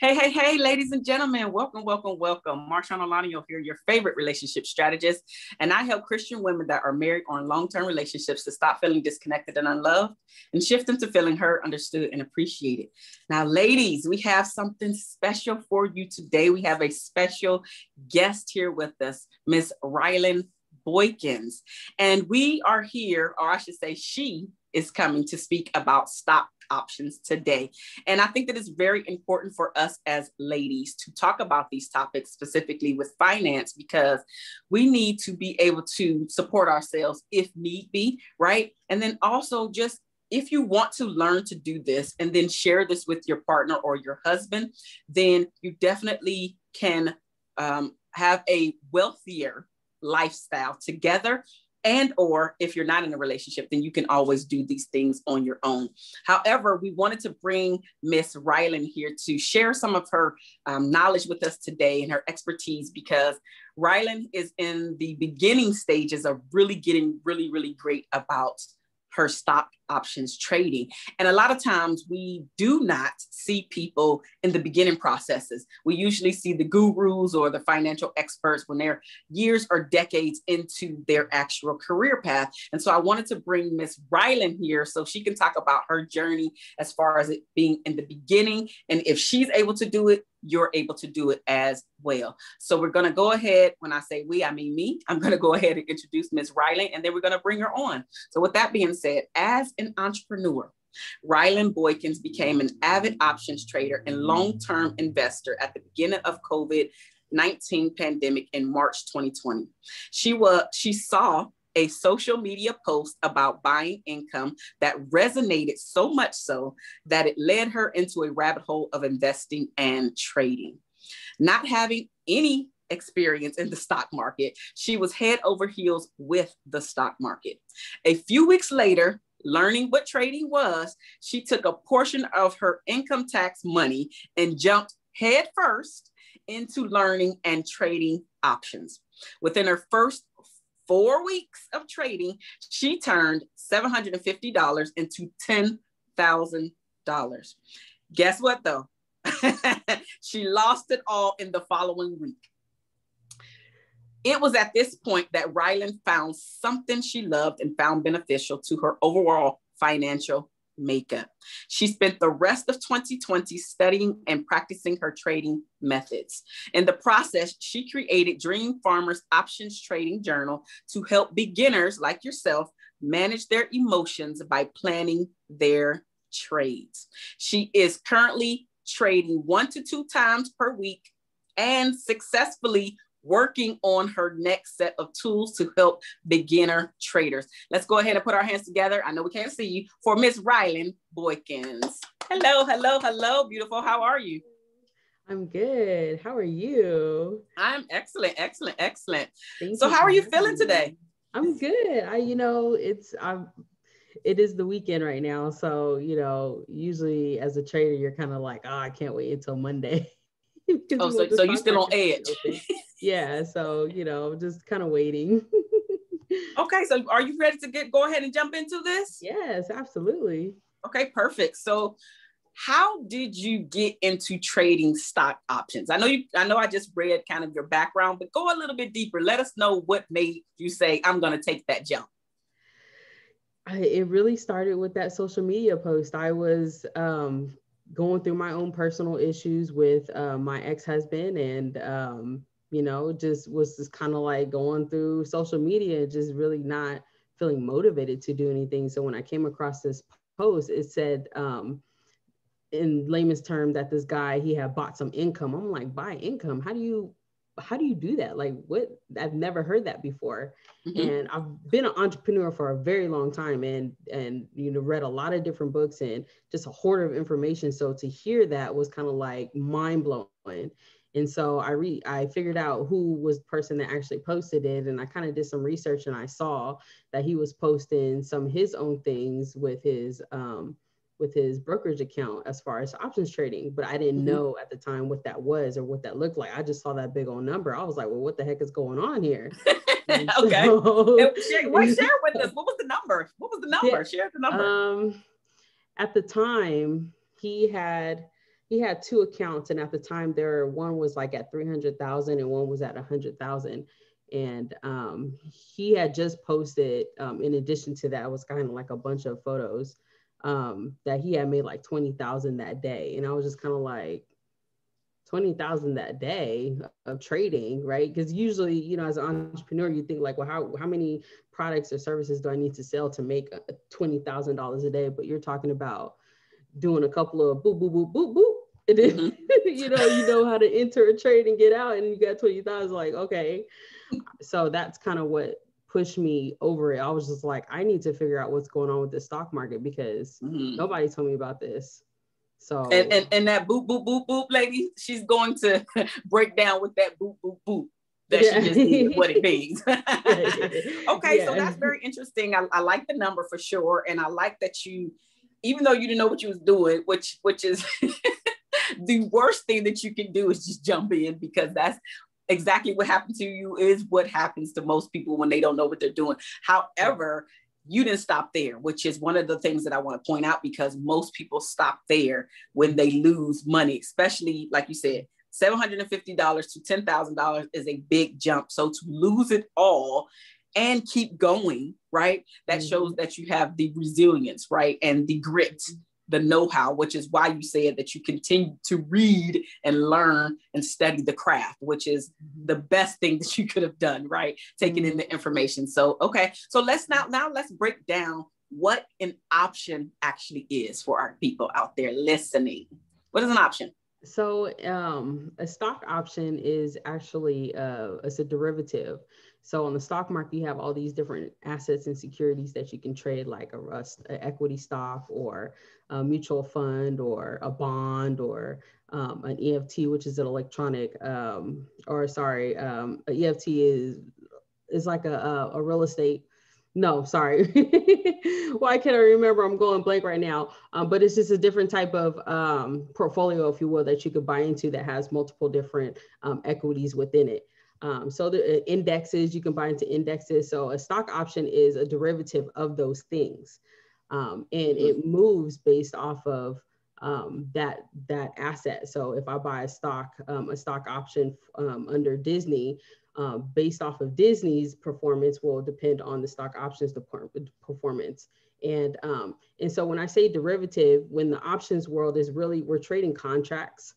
Hey, hey, hey, ladies and gentlemen, welcome, welcome, welcome. Marshaun Olaniyan here, your favorite relationship strategist. And I help Christian women that are married or in long term relationships to stop feeling disconnected and unloved and shift them to feeling heard, understood, and appreciated. Now, ladies, we have something special for you today. We have a special guest here with us, Miss Rilynn Boykins. And we are here, or I should say, she is coming to speak about stock options today. And I think that it's very important for us as ladies to talk about these topics specifically with finance because we need to be able to support ourselves if need be, right? And then also just if you want to learn to do this and then share this with your partner or your husband, then you definitely can um, have a wealthier lifestyle together and or if you're not in a relationship then you can always do these things on your own. However we wanted to bring miss rilynn here to share some of her um, knowledge with us today and her expertise because rilynn is in the beginning stages of really getting really really great about her stock options trading. And a lot of times we do not see people in the beginning processes. We usually see the gurus or the financial experts when they're years or decades into their actual career path. And so I wanted to bring Miss Rilynn here so she can talk about her journey as far as it being in the beginning. And if she's able to do it, you're able to do it as well. So we're going to go ahead. When I say we, I mean me. I'm going to go ahead and introduce Miss Rilynn, and then we're going to bring her on. So with that being said, as an entrepreneur, Rilynn Boykins became an avid options trader and long-term investor at the beginning of COVID 19 pandemic in March 2020. She was she saw a social media post about buying income that resonated so much so that it led her into a rabbit hole of investing and trading. Not having any experience in the stock market, she was head over heels with the stock market. A few weeks later, learning what trading was, she took a portion of her income tax money and jumped headfirst into learning and trading options. Within her first four weeks of trading, she turned $750 into $10,000. Guess what, though? she lost it all in the following week. It was at this point that Rilynn found something she loved and found beneficial to her overall financial makeup. She spent the rest of 2020 studying and practicing her trading methods. In the process, she created Dream Farmers Options Trading Journal to help beginners like yourself manage their emotions by planning their trades. She is currently trading one to two times per week and successfully working on her next set of tools to help beginner traders. Let's go ahead and put our hands together. I know we can't see you for Miss Rilynn Boykins. Hello, hello, hello, beautiful. How are you? I'm good. How are you? I'm excellent, excellent, excellent. Thank so, how are you feeling today? I'm good. I, you know, it's I'm it is the weekend right now. So, you know, usually as a trader, you're kind of like, oh, I can't wait until Monday. oh, so, so you still on edge. yeah. So, you know, just kind of waiting. okay. So are you ready to get go ahead and jump into this? Yes, absolutely. Okay, perfect. So how did you get into trading stock options? I know you I know I just read kind of your background, but go a little bit deeper. Let us know what made you say I'm going to take that jump. I, it really started with that social media post. I was um, going through my own personal issues with uh, my ex-husband and um, you know just was just kind of like going through social media just really not feeling motivated to do anything so when i came across this post it said um, in layman's term that this guy he had bought some income i'm like buy income how do you how do you do that? Like what I've never heard that before. Mm-hmm. And I've been an entrepreneur for a very long time and and you know read a lot of different books and just a hoard of information. So to hear that was kind of like mind blowing. And so I re I figured out who was the person that actually posted it and I kind of did some research and I saw that he was posting some of his own things with his um with his brokerage account as far as options trading, but I didn't mm-hmm. know at the time what that was or what that looked like. I just saw that big old number. I was like, well, what the heck is going on here? okay. So, share, what, share with us. What was the number? What was the number? Yeah, share the number. Um, at the time, he had he had two accounts, and at the time, there one was like at three hundred thousand, and one was at a hundred thousand. And um, he had just posted, um, in addition to that, was kind of like a bunch of photos um, that he had made like twenty thousand that day, and I was just kind of like, 20,000 that day of trading, right? Because usually, you know, as an entrepreneur, you think like, well, how, how many products or services do I need to sell to make $20,000 a day? But you're talking about doing a couple of boop, boop, boop, boop, boop. And then, mm-hmm. you know, you know how to enter a trade and get out and you got 20,000, like, okay. So that's kind of what pushed me over it. I was just like, I need to figure out what's going on with the stock market because mm-hmm. nobody told me about this. So and, and and that boop boop boop boop lady, she's going to break down with that boop boop boop that yeah. she just did, what it means. okay, yeah. so that's very interesting. I, I like the number for sure, and I like that you, even though you didn't know what you was doing, which which is the worst thing that you can do is just jump in because that's exactly what happened to you is what happens to most people when they don't know what they're doing. However, you didn't stop there, which is one of the things that I want to point out because most people stop there when they lose money, especially like you said, $750 to $10,000 is a big jump. So to lose it all and keep going, right? That mm-hmm. shows that you have the resilience, right? And the grit the know-how, which is why you said that you continue to read and learn and study the craft, which is the best thing that you could have done, right? Taking in mm-hmm. the information. So, okay. So let's now now let's break down what an option actually is for our people out there listening. What is an option? So um, a stock option is actually uh, it's a derivative. So on the stock market, you have all these different assets and securities that you can trade, like a, a, a equity stock or a mutual fund or a bond or um, an EFT, which is an electronic, um, or sorry, um, EFT is is like a, a, a real estate no, sorry. Why can't I remember? I'm going blank right now. Um, but it's just a different type of um, portfolio, if you will, that you could buy into that has multiple different um, equities within it. Um, so the uh, indexes, you can buy into indexes. So a stock option is a derivative of those things. Um, and it moves based off of um, that that asset. So if I buy a stock, um, a stock option um, under Disney, uh, based off of Disney's performance will depend on the stock options performance. And um, and so when I say derivative, when the options world is really we're trading contracts,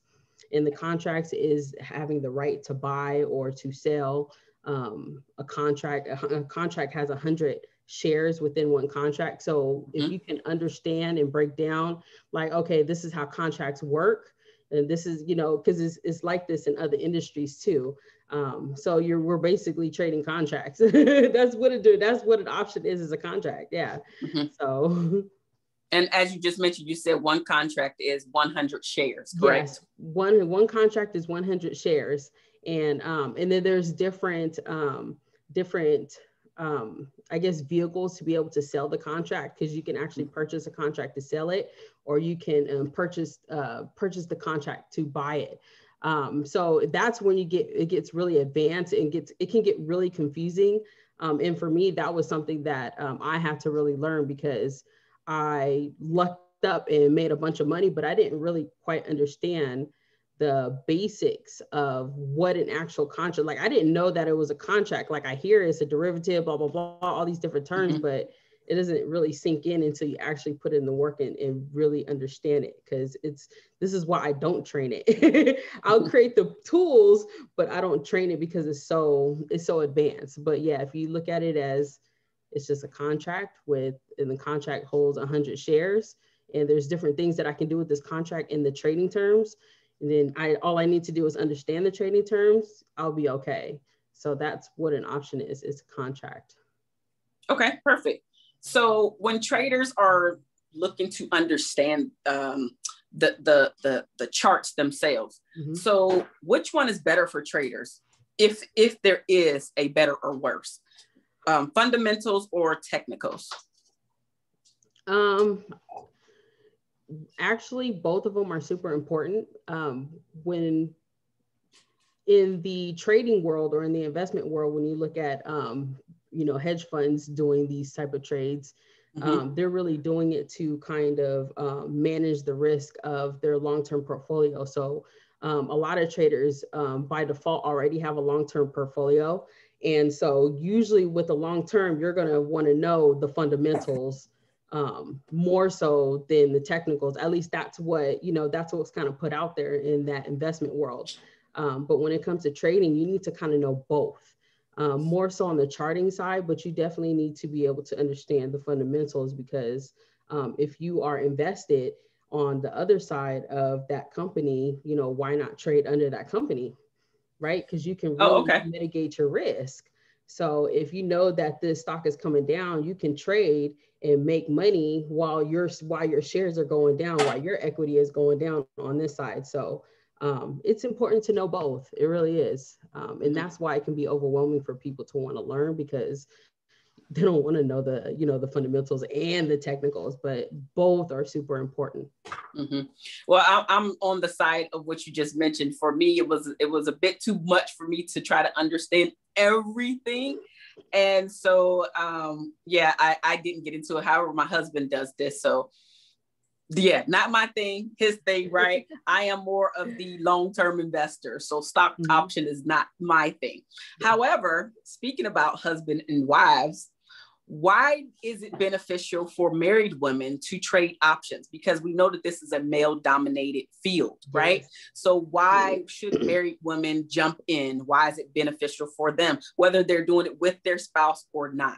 and the contracts is having the right to buy or to sell um, a contract. A, a contract has a hundred shares within one contract. So mm-hmm. if you can understand and break down, like, okay, this is how contracts work. And this is, you know, because it's, it's like this in other industries too. Um, so you're we're basically trading contracts. that's what it do. That's what an option is, is a contract. Yeah. Mm-hmm. So and as you just mentioned, you said one contract is 100 shares, correct? Yes, one one contract is 100 shares, and um, and then there's different um, different um, I guess, vehicles to be able to sell the contract because you can actually purchase a contract to sell it, or you can um, purchase uh, purchase the contract to buy it. Um, so that's when you get it gets really advanced and gets it can get really confusing. Um, and for me, that was something that um, I had to really learn because I lucked up and made a bunch of money, but I didn't really quite understand the basics of what an actual contract like i didn't know that it was a contract like i hear it's a derivative blah blah blah all these different terms mm-hmm. but it doesn't really sink in until you actually put in the work and, and really understand it because it's this is why i don't train it i'll mm-hmm. create the tools but i don't train it because it's so it's so advanced but yeah if you look at it as it's just a contract with and the contract holds 100 shares and there's different things that i can do with this contract in the trading terms and then I all I need to do is understand the trading terms, I'll be okay. So that's what an option is, it's a contract. Okay, perfect. So when traders are looking to understand um, the, the, the, the charts themselves, mm-hmm. so which one is better for traders? If, if there is a better or worse, um, fundamentals or technicals? Um, actually both of them are super important um, when in the trading world or in the investment world when you look at um, you know hedge funds doing these type of trades Mm-hmm. Um, they're really doing it to kind of um, manage the risk of their long-term portfolio. So um, a lot of traders um, by default already have a long-term portfolio. And so usually with the long term, you're going to want to know the fundamentals um, more so than the technicals. At least that's what, you know, that's what's kind of put out there in that investment world. Um, but when it comes to trading, you need to kind of know both. Um, more so on the charting side, but you definitely need to be able to understand the fundamentals because um, if you are invested on the other side of that company, you know, why not trade under that company? Right? Because you can oh, really oh, okay. mitigate your risk. So if you know that this stock is coming down, you can trade and make money while your while your shares are going down, while your equity is going down on this side. So um, it's important to know both. It really is, um, and that's why it can be overwhelming for people to want to learn because they don't want to know the you know the fundamentals and the technicals, but both are super important. Mm-hmm. Well, I, I'm on the side of what you just mentioned. For me, it was it was a bit too much for me to try to understand everything and so um yeah I, I didn't get into it however my husband does this so yeah not my thing his thing right i am more of the long-term investor so stock mm-hmm. option is not my thing yeah. however speaking about husband and wives why is it beneficial for married women to trade options? Because we know that this is a male dominated field, right? Yes. So, why should married women jump in? Why is it beneficial for them, whether they're doing it with their spouse or not?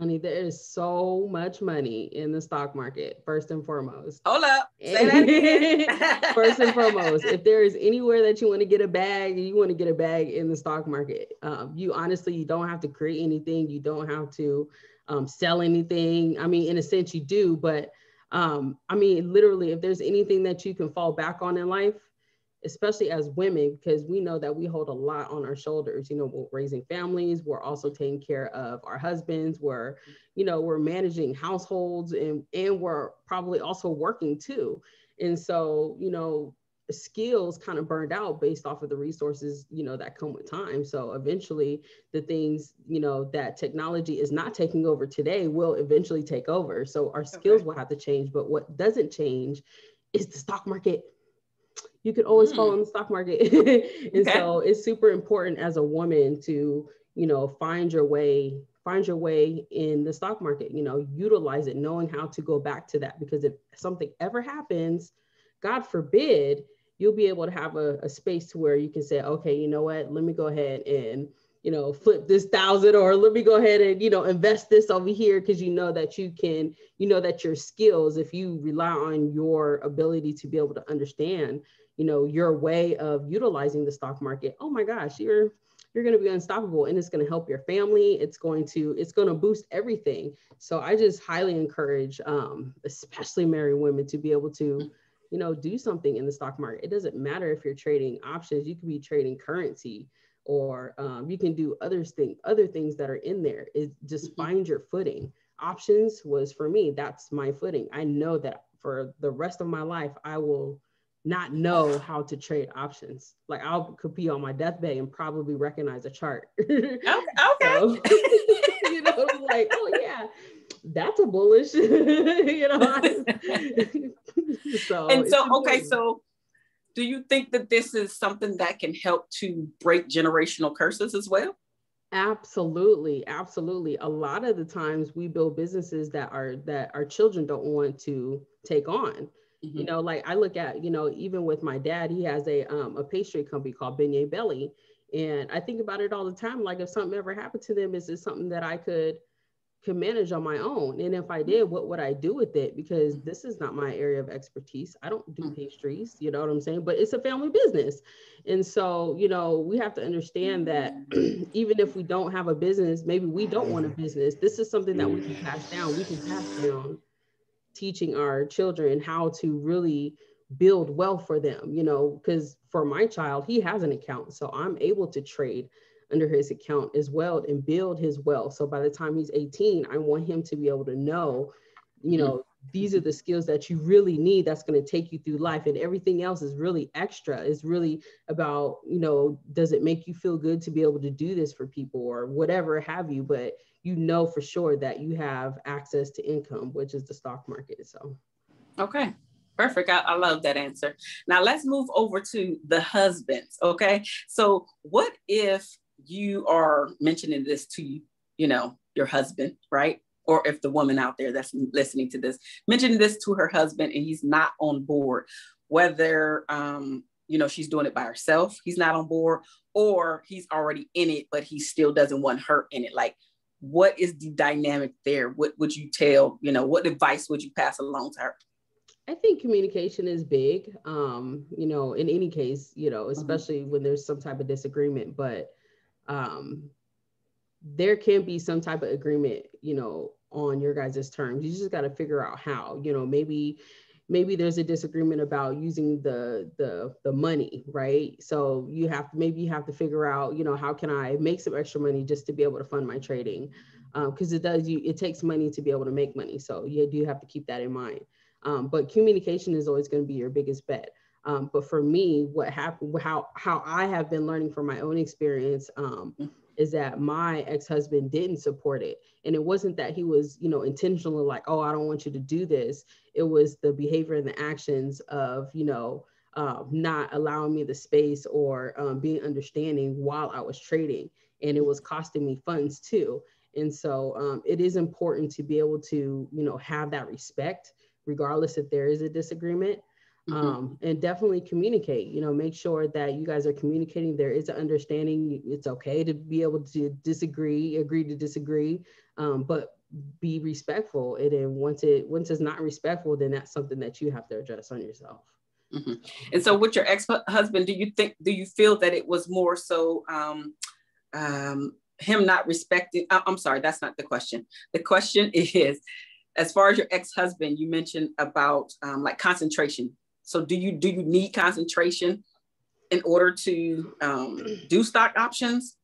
Honey, there is so much money in the stock market, first and foremost. Hold up. Say that again. first and foremost, if there is anywhere that you want to get a bag, you want to get a bag in the stock market. Um, you honestly, you don't have to create anything. You don't have to um, sell anything. I mean, in a sense, you do, but um, I mean, literally, if there's anything that you can fall back on in life, especially as women, because we know that we hold a lot on our shoulders. You know, we're raising families, we're also taking care of our husbands, we're, you know, we're managing households and and we're probably also working too. And so, you know, skills kind of burned out based off of the resources you know that come with time so eventually the things you know that technology is not taking over today will eventually take over so our skills okay. will have to change but what doesn't change is the stock market you can always mm. follow in the stock market. and okay. so it's super important as a woman to, you know, find your way, find your way in the stock market, you know, utilize it, knowing how to go back to that. Because if something ever happens, God forbid, you'll be able to have a, a space to where you can say, okay, you know what, let me go ahead and you know, flip this thousand or let me go ahead and, you know, invest this over here because you know that you can, you know, that your skills, if you rely on your ability to be able to understand, you know your way of utilizing the stock market oh my gosh you're you're going to be unstoppable and it's going to help your family. It's going to it's going to boost everything. So i just highly encourage um, especially married women to be able to you know do something in the stock market. It doesn't matter if you're trading options. You could be trading currency or um, you can do other things other things that are in there is just mm-hmm. find your footing options was for me that's my footing i know that for the rest of my life i will not know how to trade options. Like I could be on my deathbed and probably recognize a chart. okay. so, you know, like, oh yeah, that's a bullish, you know. so and so okay, so do you think that this is something that can help to break generational curses as well? Absolutely, absolutely. A lot of the times we build businesses that are that our children don't want to take on Mm-hmm. You know, like I look at, you know, even with my dad, he has a um, a pastry company called Beignet Belly, and I think about it all the time. Like if something ever happened to them, is it something that I could could manage on my own? And if I did, what would I do with it? Because mm-hmm. this is not my area of expertise. I don't do mm-hmm. pastries, you know what I'm saying? But it's a family business. And so, you know, we have to understand that even if we don't have a business, maybe we don't want a business. This is something that we can pass down. We can pass down teaching our children how to really build wealth for them, you know, because for my child, he has an account. So I'm able to trade under his account as well and build his wealth. So by the time he's 18, I want him to be able to know, you mm-hmm. know, these are the skills that you really need that's going to take you through life and everything else is really extra it's really about you know does it make you feel good to be able to do this for people or whatever have you but you know for sure that you have access to income, which is the stock market. So, okay. Perfect. I, I, love that answer. Now let's move over to the husbands. Okay. So what if you are mentioning this to you know your husband, right? Or if the woman out there that's listening to this mentioning this to her husband and he's not on board, whether um, you know she's doing it by herself, he's not on board, or he's already in it, but he still doesn't want her in it. Like, what is the dynamic there? What would you tell, you know, what advice would you pass along to her? I think communication is big. Um, you know, in any case, you know, mm-hmm. especially mm-hmm. when there's some type of disagreement, but um there can be some type of agreement, you know, on your guys' terms. You just got to figure out how, you know, maybe maybe there's a disagreement about using the the the money right? So you have to maybe you have to figure out you know how can i make some extra money just to be able to fund my trading? Because um, it does you it takes money to be able to make money. So you do have to keep that in mind? Um, but communication is always going to be your biggest bet um, but for me what happened how how i have been learning from my own experience um, is that my ex-husband didn't support it. And it wasn't that he was you know intentionally like oh i don't want you to do this. It was the behavior and the actions of you know uh, not allowing me the space or um, being understanding while i was trading. And it was costing me funds too. And so um, it is important to be able to you know have that respect regardless if there is a disagreement Mm-hmm. Um, and definitely communicate you know make sure that you guys are communicating there is an understanding it's okay to be able to disagree agree to disagree um, but be respectful and then once it once it's not respectful then that's something that you have to address on yourself mm-hmm. and so with your ex-husband do you think do you feel that it was more so um, um, him not respecting i'm sorry that's not the question the question is as far as your ex-husband you mentioned about um, like concentration so do you do you need concentration in order to um, do stock options?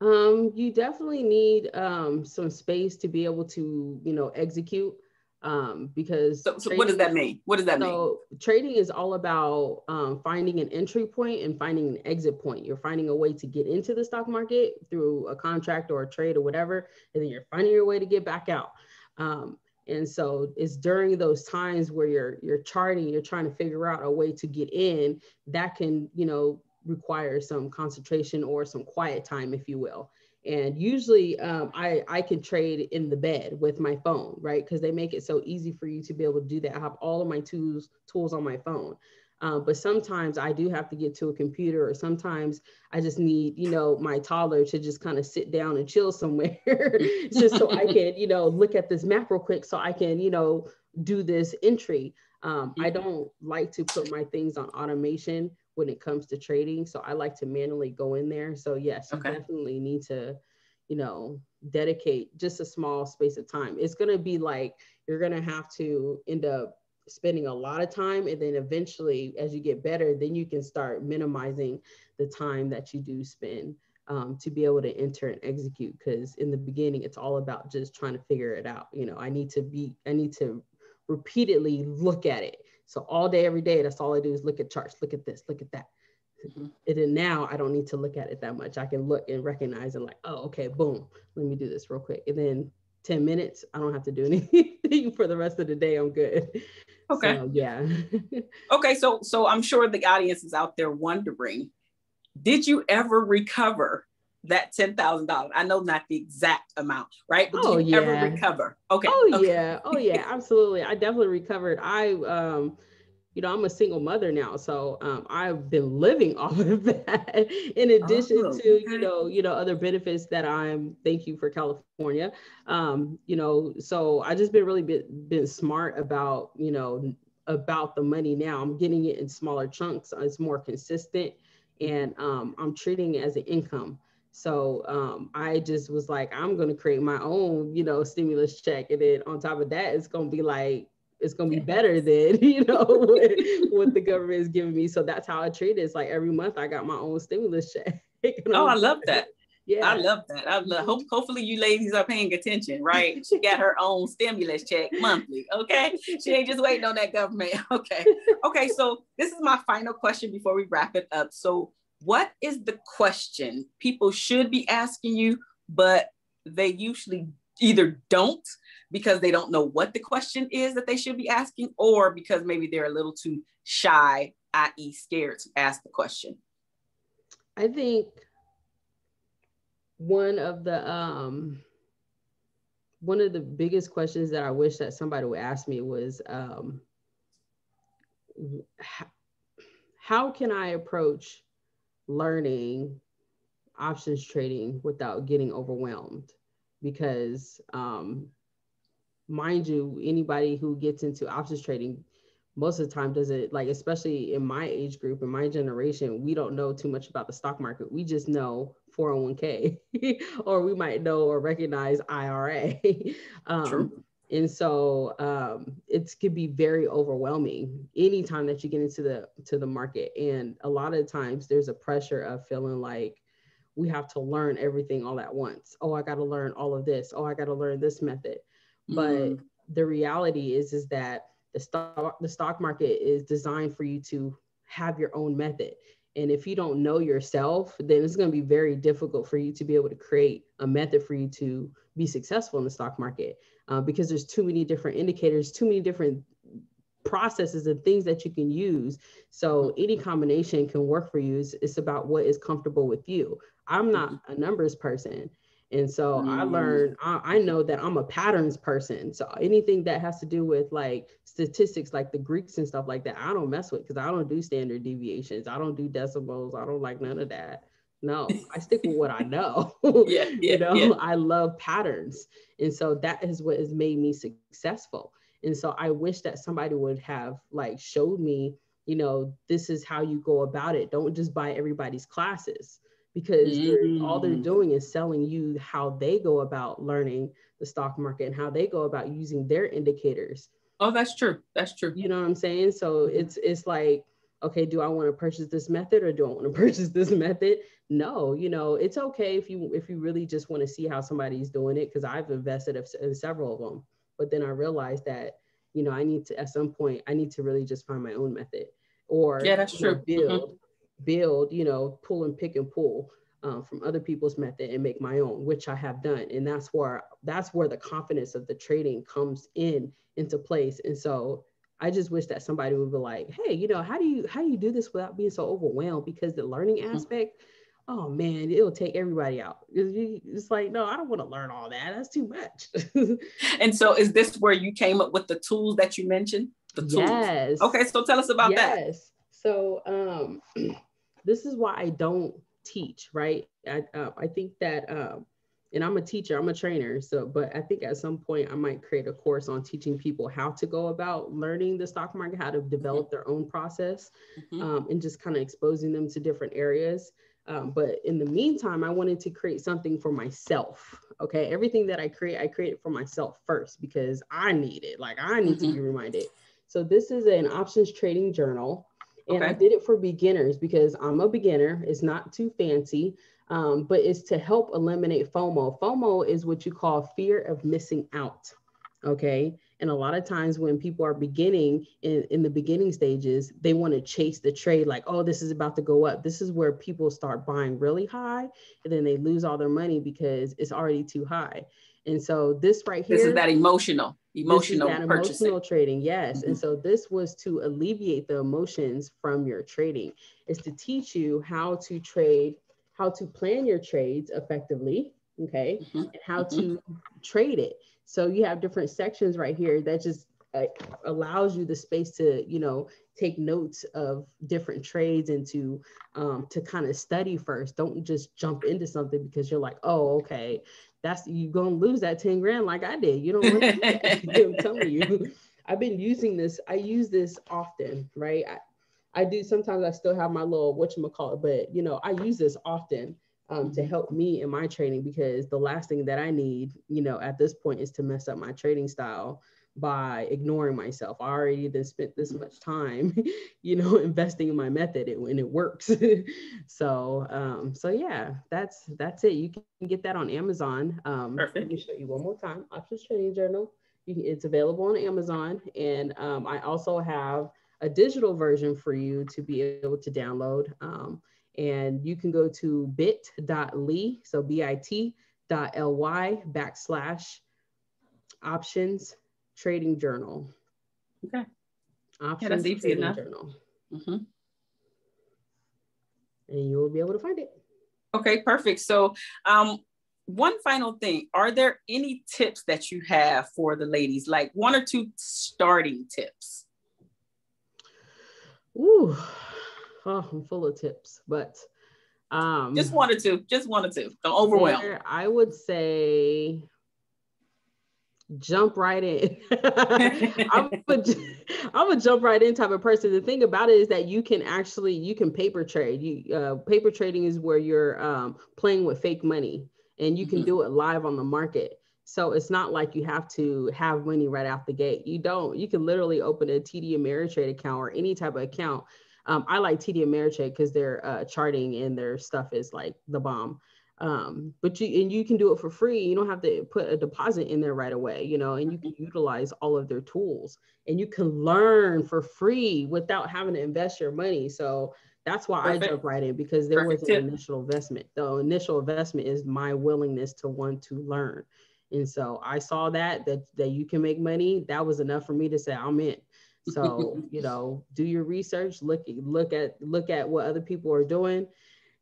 Um, you definitely need um, some space to be able to, you know, execute. Um, because so, so trading, what does that mean? What does that so mean? So trading is all about um, finding an entry point and finding an exit point. You're finding a way to get into the stock market through a contract or a trade or whatever, and then you're finding your way to get back out. Um, and so it's during those times where you're you're charting, you're trying to figure out a way to get in that can, you know, require some concentration or some quiet time, if you will. And usually um, I, I can trade in the bed with my phone, right? Because they make it so easy for you to be able to do that. I have all of my tools, tools on my phone. Um, but sometimes I do have to get to a computer, or sometimes I just need, you know, my toddler to just kind of sit down and chill somewhere, just so I can, you know, look at this map real quick, so I can, you know, do this entry. Um, I mm-hmm. don't like to put my things on automation when it comes to trading, so I like to manually go in there. So yes, okay. you definitely need to, you know, dedicate just a small space of time. It's gonna be like you're gonna have to end up spending a lot of time and then eventually as you get better then you can start minimizing the time that you do spend um, to be able to enter and execute because in the beginning it's all about just trying to figure it out you know? I need to be i need to repeatedly look at it. So all day every day that's all i do is look at charts look at this look at that. Mm-hmm. and then now i don't need to look at it that much. I can look and recognize and like oh okay boom let me do this real quick. And then 10 minutes i don't have to do anything for the rest of the day i'm good Okay. So, yeah. okay, so so I'm sure the audience is out there wondering, did you ever recover that ten thousand dollars? I know not the exact amount, right? But oh, you yeah. ever recover? Okay. Oh okay. yeah. Oh yeah. Absolutely. I definitely recovered. I um you know, I'm a single mother now, so um, I've been living off of that. In addition oh, to, you know, you know, other benefits that I'm. Thank you for California. Um, you know, so I just been really been, been smart about, you know, about the money now. I'm getting it in smaller chunks. It's more consistent, and um, I'm treating it as an income. So um, I just was like, I'm going to create my own, you know, stimulus check, and then on top of that, it's going to be like it's gonna be better than you know what, what, the government is giving me. So that's how I treat it. It's like every month I got my own stimulus check. oh, I love that. Yeah, I love that. I love, hope, hopefully you ladies are paying attention, right? She got her own stimulus check monthly. Okay, she ain't just waiting on that government. Okay, okay. So this is my final question before we wrap it up. So, what is the question people should be asking you, but they usually either don't because they don't know what the question is that they should be asking, or because maybe they're a little too shy, i.e., scared to ask the question? I think one of the um one of the biggest questions that I wish that somebody would ask me was um how, how can I approach learning options trading without getting overwhelmed? Because um mind you, anybody who gets into options trading most of the time doesn't like, especially in my age group, in my generation, we don't know too much about the stock market. We just know 401k, or we might know or recognize IRA. um, True. And so um, it could be very overwhelming anytime that you get into the to the market. And a lot of times there's a pressure of feeling like we have to learn everything all at once. Oh, I got to learn all of this. Oh, I got to learn this method. But mm. the reality is, is that the stock the stock market is designed for you to have your own method. And if you don't know yourself, then it's going to be very difficult for you to be able to create a method for you to be successful in the stock market uh, because there's too many different indicators, too many different processes and things that you can use. So any combination can work for you. It's, it's about what is comfortable with you. I'm not a numbers person. And so mm. I learned, I, I, know that I'm a patterns person. So anything that has to do with like statistics, like the Greeks and stuff like that, I don't mess with because I don't do standard deviations. I don't do decimals. I don't like none of that. No, I stick with what I know. yeah, yeah, you know, yeah. I love patterns. And so that is what has made me successful. And so I wish that somebody would have like showed me, you know, this is how you go about it. Don't just buy everybody's classes because mm. all they're mm. doing is selling you how they go about learning the stock market and how they go about using their indicators. Oh, that's true. That's true. You know what I'm saying? So mm-hmm. it's it's like, okay, do I want to purchase this method or do I want to purchase this method? No, you know, it's okay if you if you really just want to see how somebody's doing it because I've invested in several of them. But then I realized that, you know, I need to at some point I need to really just find my own method or yeah, that's true. Know, build. Mm-hmm build, you know, pull and pick and pull uh, from other people's method and make my own, which I have done. And that's where that's where the confidence of the trading comes in into place. And so I just wish that somebody would be like, hey, you know, how do you how do you do this without being so overwhelmed? Because the learning mm-hmm. aspect, oh man, it'll take everybody out. It's like, no, I don't want to learn all that. That's too much. and so is this where you came up with the tools that you mentioned? The tools. Yes. Okay, so tell us about yes. that. Yes. So um, this is why I don't teach, right? I, uh, I think that, um, and I'm a teacher, I'm a trainer. So, but I think at some point I might create a course on teaching people how to go about learning the stock market, how to develop their own process, mm-hmm. um, and just kind of exposing them to different areas. Um, but in the meantime, I wanted to create something for myself. Okay. Everything that I create, I create it for myself first because I need it. Like I need mm-hmm. to be reminded. So this is an options trading journal. And okay. I did it for beginners because I'm a beginner. It's not too fancy, um, but it's to help eliminate FOMO. FOMO is what you call fear of missing out. Okay. And a lot of times when people are beginning in, in the beginning stages, they want to chase the trade like, oh, this is about to go up. This is where people start buying really high and then they lose all their money because it's already too high. And so this right here. This is that emotional, emotional purchasing. emotional trading. Yes. Mm-hmm. And so this was to alleviate the emotions from your trading. Is to teach you how to trade, how to plan your trades effectively. Okay. Mm-hmm. And how mm-hmm. to trade it. So you have different sections right here that just uh, allows you the space to, you know, take notes of different trades and to um, to kind of study first. Don't just jump into something because you're like, oh, okay, that's you're gonna lose that 10 grand like I did. You don't want to I'm telling you. I've been using this, I use this often, right? I, I do sometimes I still have my little what you call it, but you know, I use this often um, to help me in my training because the last thing that I need, you know, at this point is to mess up my trading style by ignoring myself. I already did spent this much time, you know, investing in my method and it works. so, um, so yeah, that's that's it. You can get that on Amazon. Um, Perfect. Let me show you one more time. Options Trading Journal. Can, it's available on Amazon, and um, I also have a digital version for you to be able to download. Um, and you can go to bit.ly, so B I T bit.ly backslash options trading journal. Okay. Options yeah, trading enough. journal. Mm-hmm. And you will be able to find it. Okay, perfect. So, um, one final thing are there any tips that you have for the ladies, like one or two starting tips? Ooh, oh, I'm full of tips, but um, just one or two, just one or two. Don't overwhelm. I would say jump right in. I'm, a, I'm a jump right in type of person. The thing about it is that you can actually you can paper trade. You uh, paper trading is where you're um, playing with fake money, and you can mm-hmm. do it live on the market. So it's not like you have to have money right out the gate. You don't. You can literally open a TD Ameritrade account or any type of account um, I like TD Ameritrade because their uh, charting and their stuff is like the bomb. Um, but you and you can do it for free. You don't have to put a deposit in there right away, you know, and you can utilize all of their tools and you can learn for free without having to invest your money. So that's why Perfect. I jump right in because there Perfect was an tip. initial investment. The initial investment is my willingness to want to learn. And so I saw that that that you can make money. That was enough for me to say I'm in. So, you know, do your research, look look at look at what other people are doing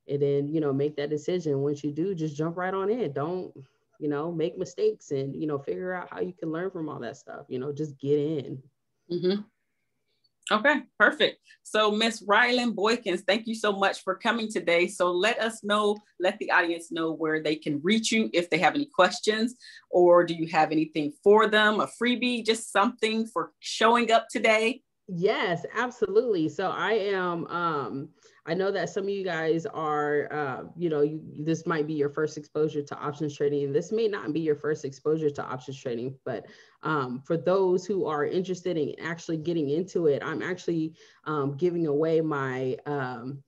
and then, you know, make that decision. Once you do, just jump right on in. Don't, you know, make mistakes and, you know, figure out how you can learn from all that stuff. You know, just get in. Mm-hmm. Okay, perfect. So Miss Rilynn Boykins, thank you so much for coming today. So let us know, let the audience know where they can reach you if they have any questions, or do you have anything for them, a freebie, just something for showing up today? Yes, absolutely. So I am um I know that some of you guys are, uh, you know, you, this might be your first exposure to options trading. This may not be your first exposure to options trading, but um, for those who are interested in actually getting into it, I'm actually um, giving away my um,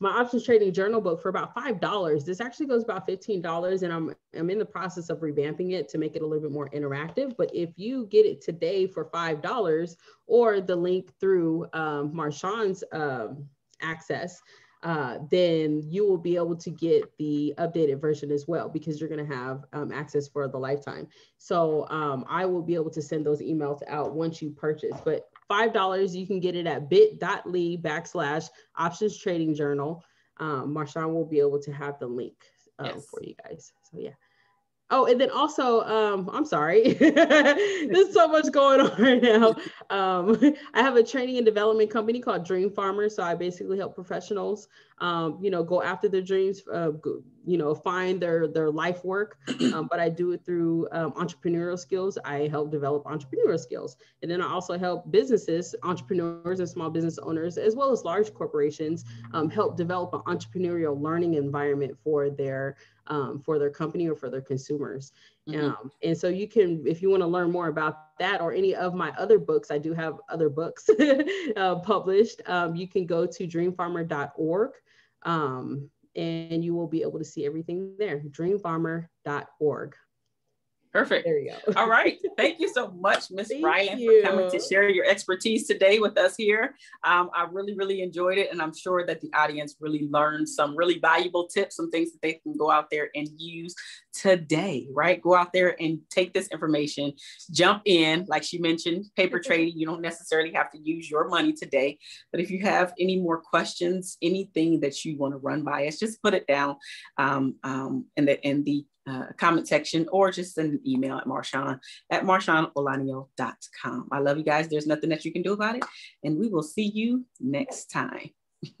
my options trading journal book for about five dollars. This actually goes about fifteen dollars, and I'm I'm in the process of revamping it to make it a little bit more interactive. But if you get it today for five dollars, or the link through um, Marshaun's um, access, uh, then you will be able to get the updated version as well because you're going to have um, access for the lifetime. So um, I will be able to send those emails out once you purchase. But $5, you can get it at bit.ly backslash options trading journal. Um, Marshaun will be able to have the link um, yes. for you guys. So yeah. Oh, and then also, um, I'm sorry, there's so much going on right now. Um, I have a training and development company called Dream Farmer. So I basically help professionals, um, you know, go after their dreams, uh, you know, find their their life work. Um, but I do it through um, entrepreneurial skills. I help develop entrepreneurial skills, and then I also help businesses, entrepreneurs, and small business owners, as well as large corporations, um, help develop an entrepreneurial learning environment for their um, for their company or for their consumers. Mm-hmm. Um, and so you can, if you want to learn more about that or any of my other books, I do have other books uh, published. Um, you can go to dreamfarmer.org um, and you will be able to see everything there. Dreamfarmer.org. Perfect. There you go. All right. Thank you so much, Miss Rilynn, for coming to share your expertise today with us here. Um, I really, really enjoyed it. And I'm sure that the audience really learned some really valuable tips, some things that they can go out there and use today, right? Go out there and take this information, jump in. Like she mentioned, paper trading, you don't necessarily have to use your money today. But if you have any more questions, anything that you want to run by us, just put it down um, um, in the in the uh, comment section or just send an email at Marshaun at MarshaunOlaniyan.com. I love you guys. There's nothing that you can do about it. And we will see you next time.